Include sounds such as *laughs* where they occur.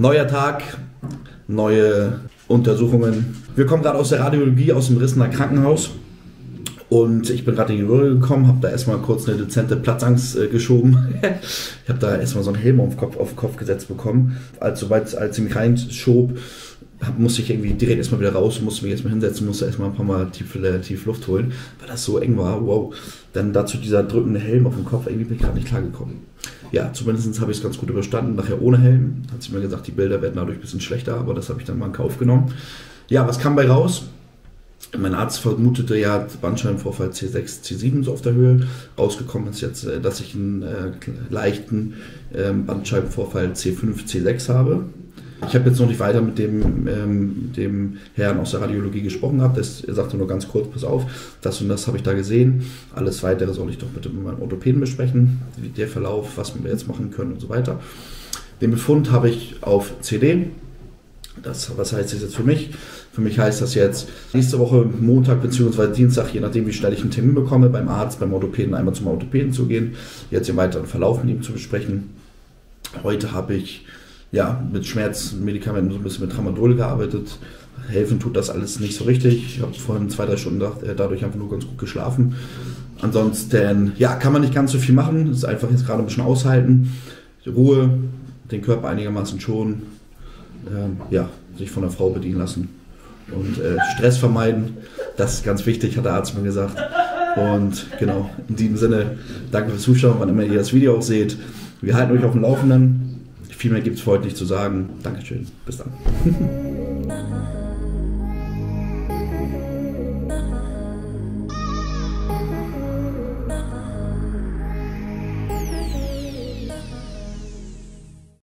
Neuer Tag, neue Untersuchungen. Wir kommen gerade aus der Radiologie aus dem Rissener Krankenhaus. Und ich bin gerade in die Röhre gekommen, habe da erstmal kurz eine dezente Platzangst äh, geschoben. *laughs* ich habe da erstmal so einen Helm auf den Kopf, auf den Kopf gesetzt bekommen. Als, sobald, als sie mich reinschob, hab, musste ich irgendwie direkt erstmal wieder raus, musste mich erstmal hinsetzen, musste erstmal ein paar Mal tief, äh, tief Luft holen, weil das so eng war. Wow. Dann dazu dieser drückende Helm auf dem Kopf, irgendwie bin ich gerade nicht klargekommen. Ja, zumindest habe ich es ganz gut überstanden. Nachher ohne Helm. Hat sie mir gesagt, die Bilder werden dadurch ein bisschen schlechter, aber das habe ich dann mal in Kauf genommen. Ja, was kam bei raus? Mein Arzt vermutete ja Bandscheibenvorfall C6, C7 so auf der Höhe. Rausgekommen ist jetzt, äh, dass ich einen äh, leichten äh, Bandscheibenvorfall C5, C6 habe. Ich habe jetzt noch nicht weiter mit dem, ähm, dem Herrn aus der Radiologie gesprochen gehabt. Er sagte nur ganz kurz, pass auf, das und das habe ich da gesehen. Alles weitere soll ich doch bitte mit meinem Orthopäden besprechen, wie der Verlauf, was wir jetzt machen können und so weiter. Den Befund habe ich auf CD. Das, was heißt das jetzt für mich? Für mich heißt das jetzt nächste Woche Montag bzw. Dienstag, je nachdem wie schnell ich einen Termin bekomme, beim Arzt, beim Orthopäden einmal zum Orthopäden zu gehen, jetzt den weiteren Verlauf mit ihm zu besprechen. Heute habe ich ja mit Schmerzmedikamenten so ein bisschen mit Tramadol gearbeitet. Helfen tut das alles nicht so richtig. Ich habe vorhin zwei, drei Stunden äh, dadurch einfach nur ganz gut geschlafen. Ansonsten, ja, kann man nicht ganz so viel machen. Es ist einfach jetzt gerade ein bisschen aushalten. Ruhe, den Körper einigermaßen schonen. Ähm, ja, sich von der Frau bedienen lassen und äh, Stress vermeiden. Das ist ganz wichtig, hat der Arzt mir gesagt. Und genau, in diesem Sinne, danke fürs Zuschauen, wann immer ihr das Video auch seht. Wir halten euch auf dem Laufenden. Viel mehr gibt es für heute nicht zu sagen. Dankeschön. Bis dann. *laughs*